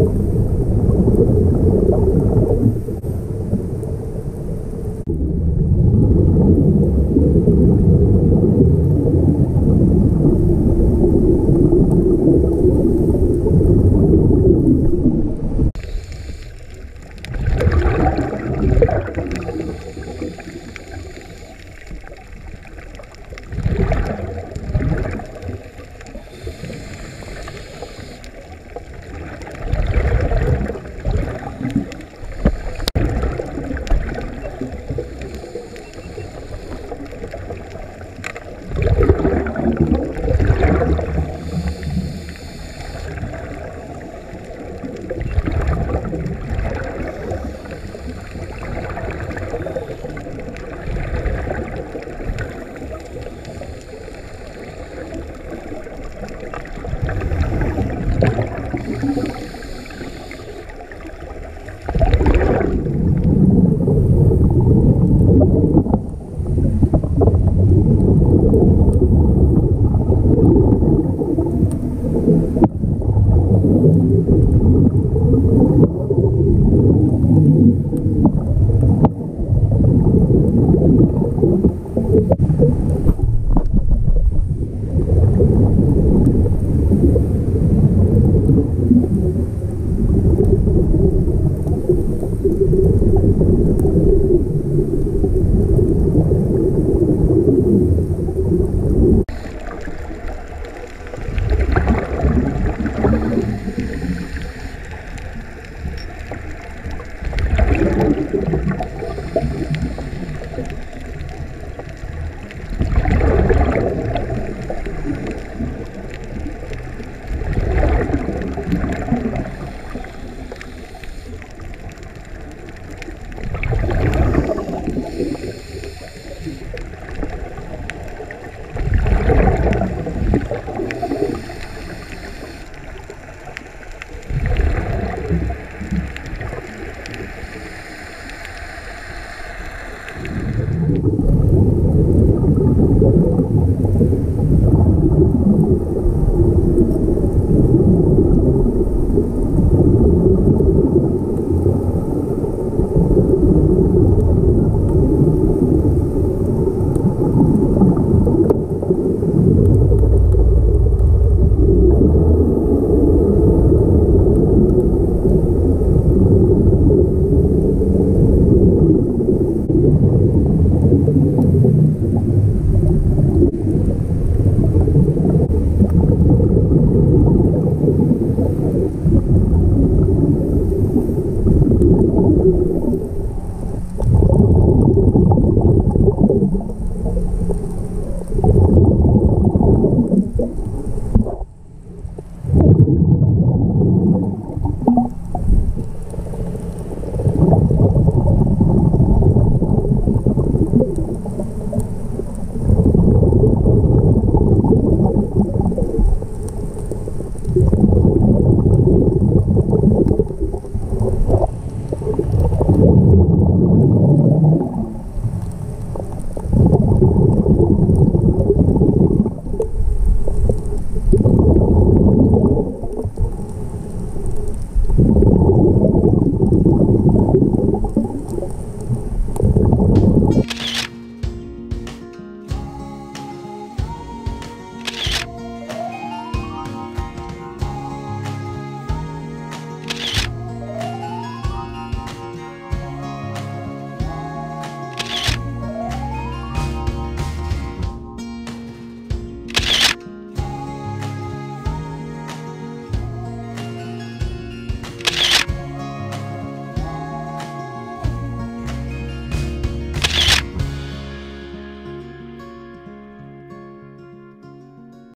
何?